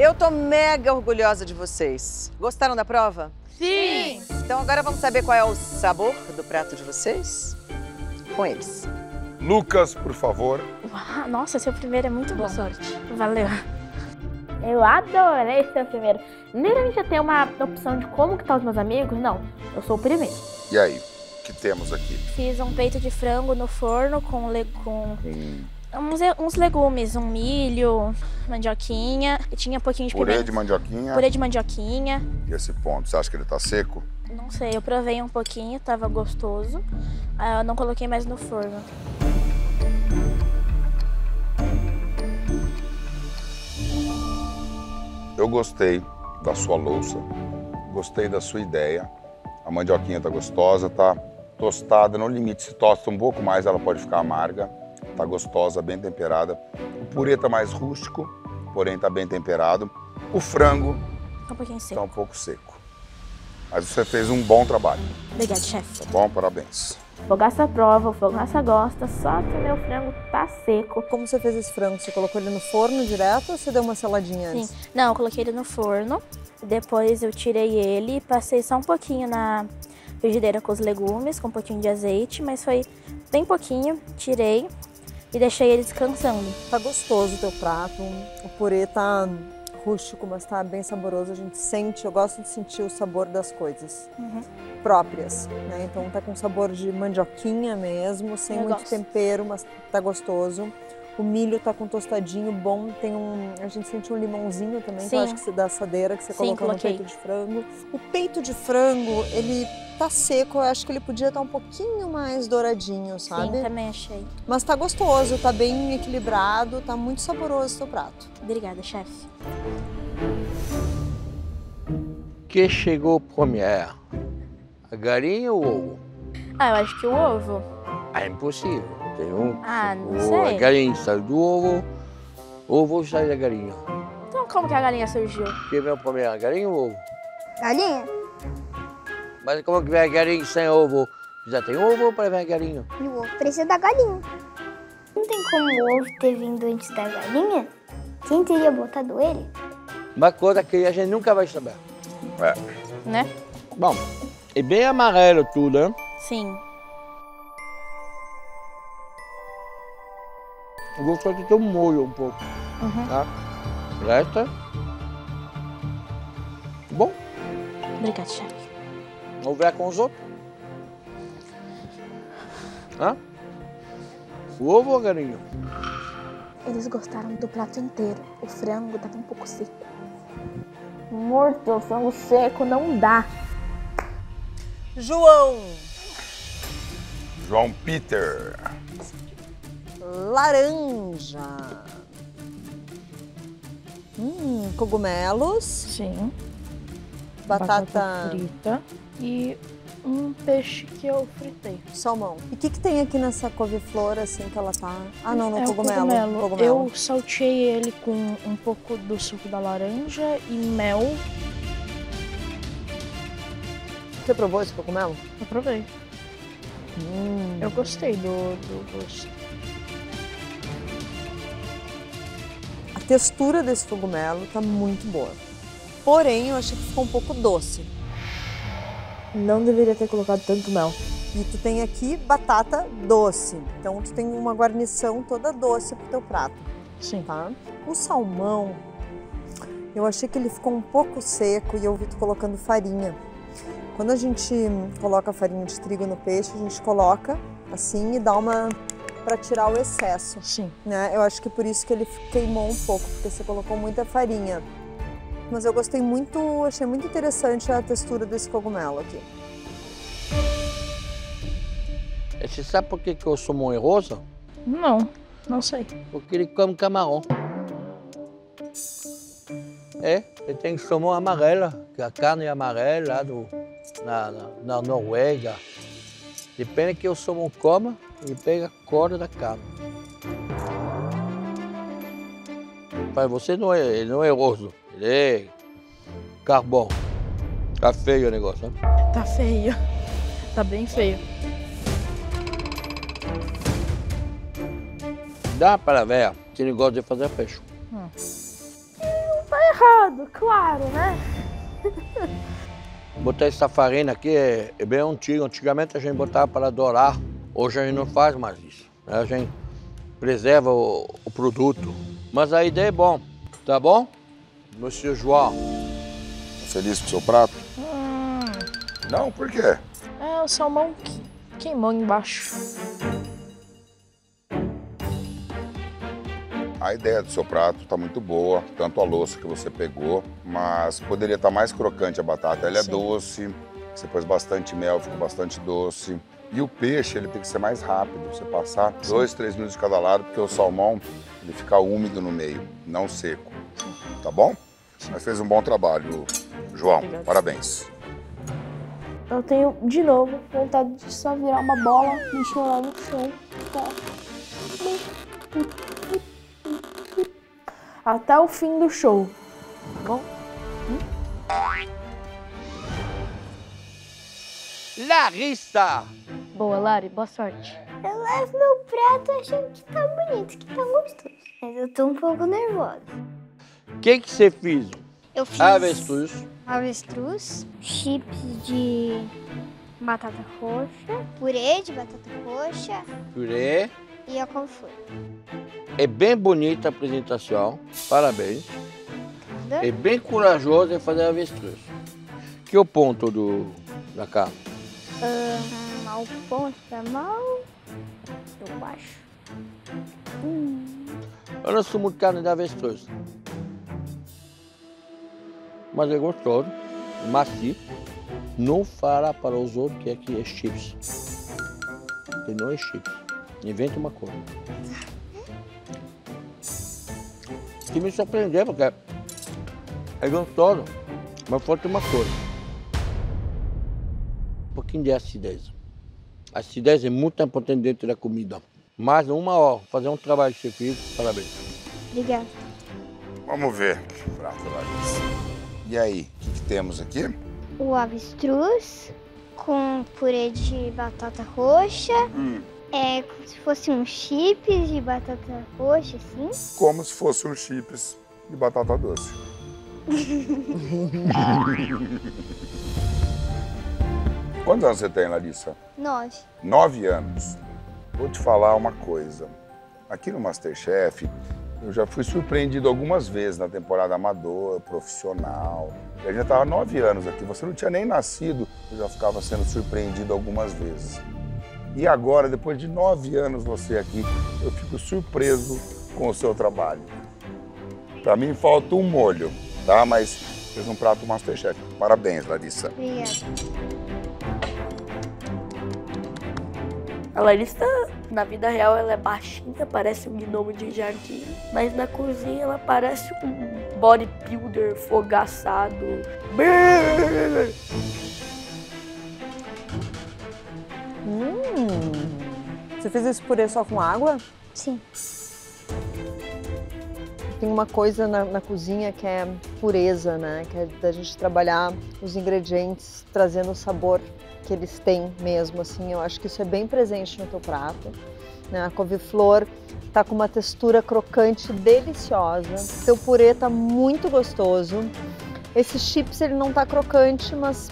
Eu tô mega orgulhosa de vocês. Gostaram da prova? Sim! Então agora vamos saber qual é o sabor do prato de vocês? Com eles. Lucas, por favor. Nossa, seu primeiro é muito bom. sorte. Valeu. Eu adorei ser o primeiro. Primeiramente eu tenho uma opção de como que tá os meus amigos. Não, eu sou o primeiro. E aí, o que temos aqui? Fiz um peito de frango no forno com, le- com uns, uns legumes, um milho, mandioquinha. E tinha um pouquinho de Purê pimenta. de mandioquinha. Purê de mandioquinha. E esse ponto, você acha que ele tá seco? Não sei, eu provei um pouquinho, tava gostoso. Ah, Eu não coloquei mais no forno. Eu gostei da sua louça, gostei da sua ideia. A mandioquinha tá gostosa, tá tostada no limite. Se tosta um pouco mais, ela pode ficar amarga. Tá gostosa, bem temperada. O purê tá mais rústico, porém tá bem temperado. O frango Um pouquinho tá seco. um pouco seco. Mas você fez um bom trabalho, Obrigada, chefe. tá bom? Parabéns. Fogaça prova, o Fogaça gosta, só que o meu frango tá seco. Como você fez esse frango? Você colocou ele no forno direto ou você deu uma seladinha Sim. antes? Não, eu coloquei ele no forno. Depois eu tirei ele e passei só um pouquinho na frigideira com os legumes, com um pouquinho de azeite, mas foi bem pouquinho. Tirei e deixei ele descansando. Tá gostoso o teu prato. O purê tá rústico, mas tá bem saboroso. A gente sente, eu gosto de sentir o sabor das coisas Uhum. próprias, né? Então tá com sabor de mandioquinha mesmo, sem Eu muito gosto. tempero, mas tá gostoso. O milho tá com tostadinho bom, tem um, a gente sente um limãozinho também, que eu Sim. acho que se da assadeira que você Sim, colocou coloquei. no peito de frango. O peito de frango, ele tá seco, eu acho que ele podia estar um pouquinho mais douradinho, sabe? Sim, também achei. Mas tá gostoso, tá bem equilibrado, tá muito saboroso o teu prato. Obrigada, chefe. que chegou primeiro? A galinha ou o ovo? Ah, eu acho que o ovo. Ah, é impossível. Tem um que Ah, não chegou, sei. A galinha saiu do ovo, o ovo sai da galinha. Então como que a galinha surgiu? Quem veio primeiro, a galinha ou o ovo? Galinha? Mas como que vem a galinha sem ovo? Já tem ovo para vir a galinha? E o ovo precisa da galinha. Não tem como o ovo ter vindo antes da galinha? Quem teria botado ele? Uma coisa que a gente nunca vai saber. É. Né? Bom, é bem amarelo tudo, hein? Sim. Eu gosto de ter um molho um pouco, Uhum. tá? O resto é bom. Obrigada, chefe. Vamos ver com os outros. Hã? O ovo ou a galinha? Eles gostaram do prato inteiro. O frango tava um pouco seco. Morto, o frango seco não dá. João, João Peter. Laranja. Hum, cogumelos, Sim. batata, frita e um peixe que eu fritei. salmão. E o que, que tem aqui nessa couve-flor, assim, que ela tá... Ah, não, no é cogumelo. cogumelo. cogumelo. Eu salteei ele com um pouco do suco da laranja e mel. Você provou esse cogumelo? Eu provei. Hum. Eu gostei do, do gosto. Textura desse cogumelo tá muito boa. Porém, eu achei que ficou um pouco doce. Não deveria ter colocado tanto mel. E tu tem aqui batata doce. Então tu tem uma guarnição toda doce pro teu prato, Sim. tá? O salmão, eu achei que ele ficou um pouco seco e eu vi tu colocando farinha. Quando a gente coloca farinha de trigo no peixe, a gente coloca assim e dá uma para tirar o excesso, Sim. né? Eu acho que por isso que ele queimou um pouco, porque você colocou muita farinha. Mas eu gostei muito, achei muito interessante a textura desse cogumelo aqui. Você sabe por que, que o salmão é rosa? Não, não sei. Porque ele come camarão. É, ele tem salmão amarela, que a carne é amarela lá do, na, na, na Noruega. Depende que o salmão coma, ele pega a cor da carne. Para você não é, ele não é roso, ele é carvão. Tá feio o negócio, né? Tá feio. Tá bem feio. Dá para ver que ele gosta de fazer peixe. Tá todo, claro, né? Botar essa farinha aqui é, é bem antigo. Antigamente a gente botava para dourar. Hoje a gente não faz mais isso. né? A gente preserva o, o produto. Mas a ideia é bom. Tá bom? Monsieur João. Feliz com o seu prato? Não, por quê? É, o salmão que queimou embaixo. A ideia do seu prato está muito boa, tanto a louça que você pegou, mas poderia estar mais crocante a batata. Ela é Sim. doce, você pôs bastante mel, ficou bastante doce. E o peixe, ele tem que ser mais rápido, você passar dois, três minutos de cada lado, porque o salmão, ele fica úmido no meio, não seco. Tá bom? Mas fez um bom trabalho, João. Obrigada. Parabéns. Eu tenho, de novo, vontade de só virar uma bola e chorar no chão. Tá? Até o fim do show. Tá bom? Larissa! Boa, Lari, boa sorte. Eu levo meu prato achando que tá bonito, que tá gostoso. Mas eu tô um pouco nervosa. O que que você fez? Eu fiz Avestruz. avestruz, chips de batata roxa, purê de batata roxa Purê. e a couve-flor. É bem bonita a apresentação. Parabéns. Nada. É bem corajoso em fazer avestruz. Que é o ponto do, da carne? Hum, da mão, eu acho. Eu não sou muito carne de avestruz. Mas é gostoso, macio. Não fala para os outros que aqui é chips. Que não é chips. Inventa uma coisa. Que me surpreendeu, porque é gostoso, mas falta uma coisa. Um pouquinho de acidez. A acidez é muito importante dentro da comida. Mais uma hora, fazer um trabalho que você fez, parabéns. Obrigada. Vamos ver prato, Larissa. E aí, o que, que temos aqui? O avestruz com purê de batata roxa. É como se fosse um chips de batata roxa, assim. Como se fosse um chips de batata doce. Quantos anos você tem, Larissa? Nove. Nove anos. Vou te falar uma coisa. Aqui no Masterchef, eu já fui surpreendido algumas vezes na temporada amador, profissional. Eu já estava nove anos aqui. Você não tinha nem nascido, eu já ficava sendo surpreendido algumas vezes. E agora, depois de nove anos você aqui, eu fico surpreso com o seu trabalho. Para mim falta um molho, tá? Mas fez um prato Masterchef. Parabéns, Larissa. Obrigada. A Larissa, na vida real, ela é baixinha, parece um gnomo de jardim. Mas na cozinha ela parece um bodybuilder fogaçado. Brrr. Hum, você fez esse purê só com água? Sim. Tem uma coisa na, na cozinha que é pureza, né? Que é da gente trabalhar os ingredientes trazendo o sabor que eles têm mesmo, assim. Eu acho que isso é bem presente no teu prato. Né? A couve-flor tá com uma textura crocante deliciosa. Teu purê tá muito gostoso. Esse chips ele não tá crocante, mas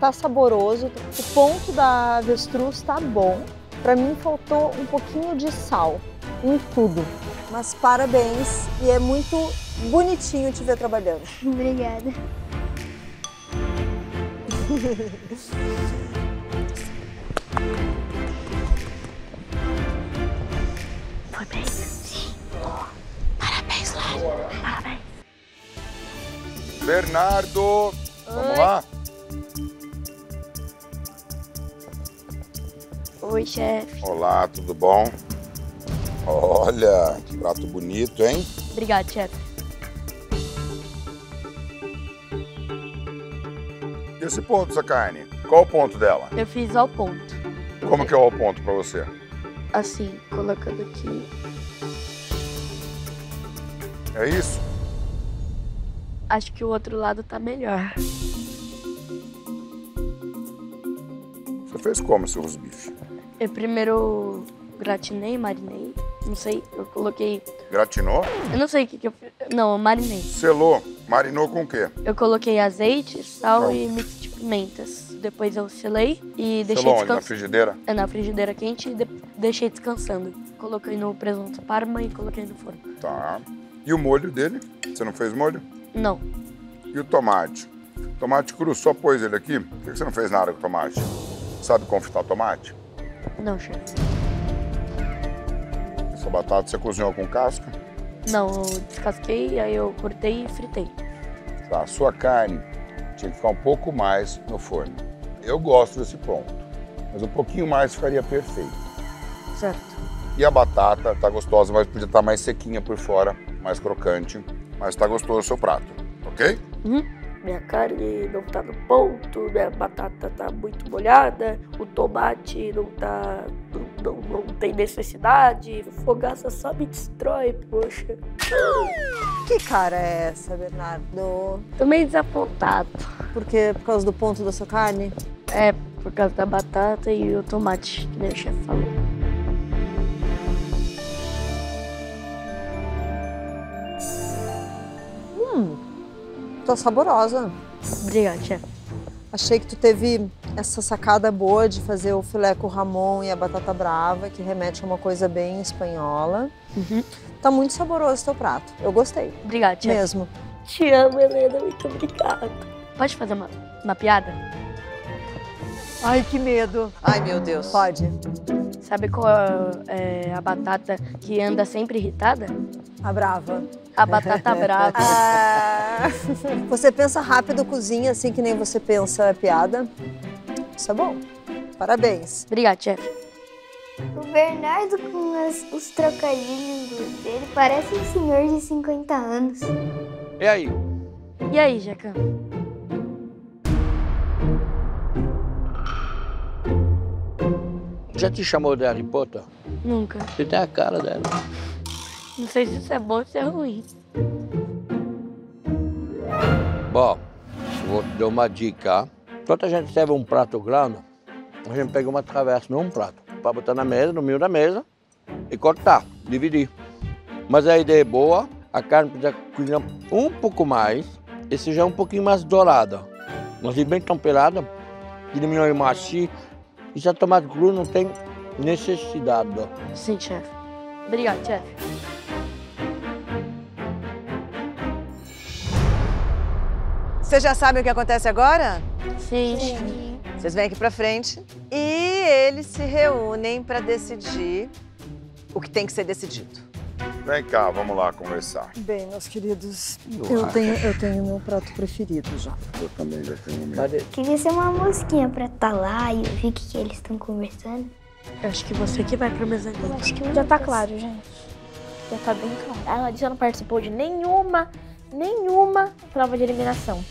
tá saboroso. O ponto da avestruz tá bom. Para mim faltou um pouquinho de sal em tudo. Mas parabéns e é muito bonitinho te ver trabalhando. Obrigada. Foi bem? Sim. Parabéns, Lara. Parabéns. Bernardo! Vamos lá? Oi, chefe. Olá, tudo bom? Olha, que prato bonito, hein? Obrigado, chefe. E esse ponto dessa carne? Qual o ponto dela? Eu fiz ao ponto. Como que é o ponto pra você? Assim, colocando aqui. É isso? Acho que o outro lado tá melhor. Você fez como esse rosbife? Eu primeiro gratinei, marinei. Não sei, eu coloquei. Gratinou? Eu não sei o que, que eu fiz. Não, eu marinei. Selou? Marinou com o quê? Eu coloquei azeite, sal Não. e mix de pimentas. Depois eu selei e deixei onde? Na descansando. frigideira? É, na frigideira quente e de- deixei descansando. Coloquei no presunto parma e coloquei no forno. Tá. E o molho dele? Você não fez molho? Não, E o tomate? Tomate cru, só pôs ele aqui? Por que você não fez nada com o tomate? Sabe confitar tomate? não, chefe. Essa batata você cozinhou com casca? Não, eu descasquei, aí eu cortei e fritei. Tá, a sua carne tinha que ficar um pouco mais no forno. Eu gosto desse ponto, mas um pouquinho mais ficaria perfeito. Certo. E a batata tá gostosa, mas podia estar mais sequinha por fora, mais crocante, mas tá gostoso o seu prato, ok? Minha carne não tá no ponto, minha batata tá muito molhada, o tomate não tá. não, não, não tem necessidade, fogaça só me destrói, poxa. Que cara é essa, Bernardo? Tô meio desapontado. Por quê? Por causa do ponto da sua carne? É, por causa da batata e o tomate, que nem o chefe falou. Tá saborosa. Obrigada, chefe. Achei que tu teve essa sacada boa de fazer o filé com ramon e a batata brava, que remete a uma coisa bem espanhola. Uhum. Tá muito saboroso o teu prato. Eu gostei. Obrigada, chefe. Mesmo. Te amo, Helena, muito obrigada. Pode fazer uma, uma piada? Ai, que medo. Ai, meu Deus. Pode. Sabe qual é a batata que anda sempre irritada? A brava. A batata brava. Ah, você pensa rápido, cozinha assim que nem você pensa piada. Isso é bom. Parabéns. Obrigada, chefe. O Bernardo, com as- os trocadilhos dele, parece um senhor de 50 anos. E aí? E aí, Jacan? Já te chamou de Harry Potter? Nunca. Você tem a cara dela. Não sei se isso é bom ou se é ruim. Bom, vou te dar uma dica. Quando a gente serve um prato grande, a gente pega uma travessa, não um prato, para botar na mesa, no meio da mesa, e cortar, dividir. Mas a ideia é boa, a carne precisa cozinhar um pouco mais, e seja um pouquinho mais dourada. Mas ir bem temperada, diminuir macio, e já tomate cru não tem necessidade. Sim, chefe. Obrigado, chefe. Vocês já sabem o que acontece agora? Sim. Vocês vêm aqui pra frente e eles se reúnem pra decidir o que tem que ser decidido. Vem cá, vamos lá conversar. Bem, meus queridos, Eu tenho, eu tenho meu prato preferido já. Eu também já tenho o meu. Queria ser uma mosquinha pra estar lá e ouvir o que, que eles estão conversando. Eu acho que você que vai pra mesa Eu acho que Já tá claro, gente. Já tá bem claro. A Larissa não participou de nenhuma, nenhuma prova de eliminação.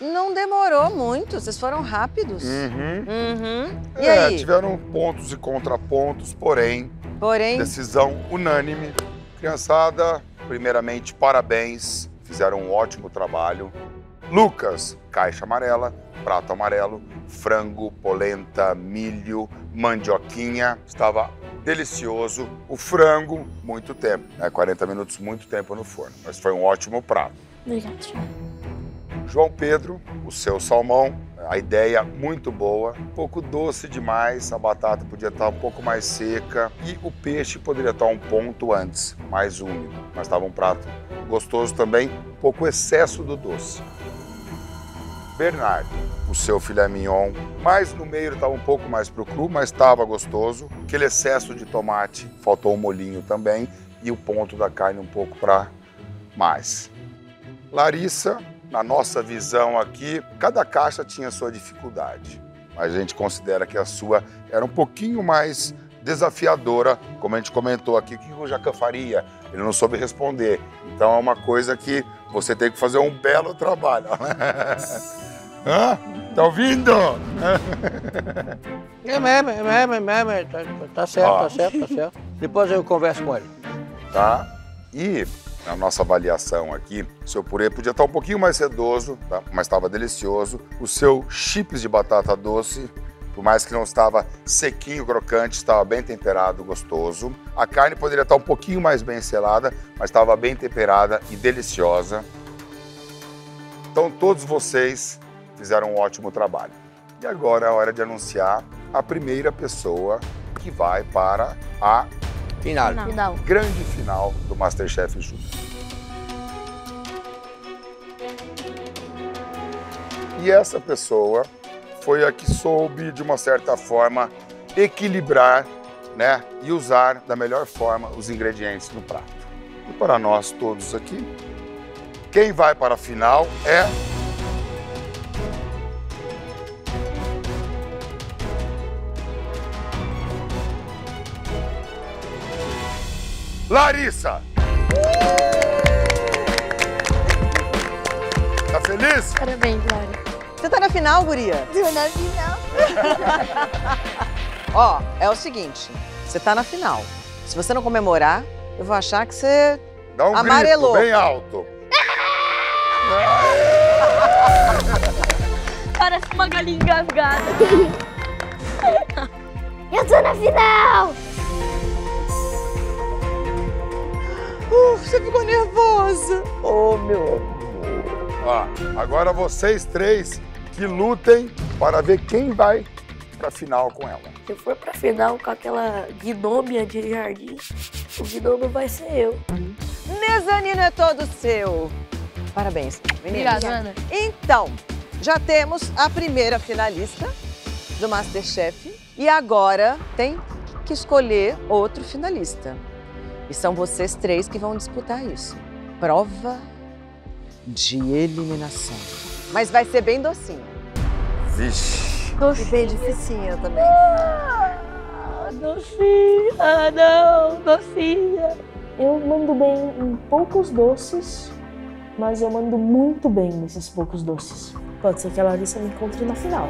Não demorou muito, vocês foram rápidos. Uhum. Uhum. E É, aí? tiveram pontos e contrapontos, porém, Porém, decisão unânime. Criançada, primeiramente, parabéns. Fizeram um ótimo trabalho. Lucas, caixa amarela, prato amarelo, frango, polenta, milho, mandioquinha. Estava delicioso. O frango, muito tempo. Né? 40 minutos, muito tempo no forno. Mas foi um ótimo prato. Obrigada. João Pedro, o seu salmão, a ideia muito boa, um pouco doce demais, a batata podia estar um pouco mais seca e o peixe poderia estar um ponto antes, mais úmido, mas estava um prato gostoso também, um pouco excesso do doce. Bernardo, o seu filé mignon, mais no meio estava um pouco mais pro cru, mas estava gostoso. Aquele excesso de tomate, faltou um molhinho também e o ponto da carne um pouco para mais. Larissa, na nossa visão aqui, cada caixa tinha sua dificuldade. Mas a gente considera que a sua era um pouquinho mais desafiadora, como a gente comentou aqui, o que o Jacan faria? Ele não soube responder. Então é uma coisa que você tem que fazer um belo trabalho. Hã? Tá ouvindo? É mesmo, é mesmo, é mesmo. Tá, tá certo, Ó. tá certo, tá certo. Depois eu converso com ele. tá? E na nossa avaliação aqui, o seu purê podia estar um pouquinho mais sedoso, tá? mas estava delicioso. O seu chips de batata doce Por mais que não estava sequinho, crocante, estava bem temperado, gostoso. A carne poderia estar um pouquinho mais bem selada, mas estava bem temperada e deliciosa. Então todos vocês fizeram um ótimo trabalho. E agora é a hora de anunciar a primeira pessoa que vai para a Final. Final. grande final do Masterchef Júnior. E essa pessoa foi a que soube, de uma certa forma, equilibrar né, e usar da melhor forma os ingredientes do prato. E para nós todos aqui, quem vai para a final é. Larissa! Tá feliz? Parabéns, Laura. Você tá na final, guria? Tô na final. Ó, é o seguinte, você tá na final. Se você não comemorar, eu vou achar que você Dá um Amarelou. grito bem alto. Parece uma galinha engasgada. Eu tô na final. Uh, você ficou nervosa. Oh, meu amor. Ó, agora vocês três que lutem para ver quem vai pra final com ela. Se eu for pra final com aquela gnômia de jardim, o gnomo vai ser eu. Mezanino é todo seu. Parabéns, meninas. Obrigada, Ana. Então, já temos a primeira finalista do Masterchef e agora tem que escolher outro finalista. E são vocês três que vão disputar isso. Prova de eliminação. Mas vai ser bem docinho. Vixe. E bem dificinha também. Ah, docinha, ah, não, docinha. Eu mando bem em poucos doces, mas eu mando muito bem nesses poucos doces. Pode ser que a Larissa me encontre na final.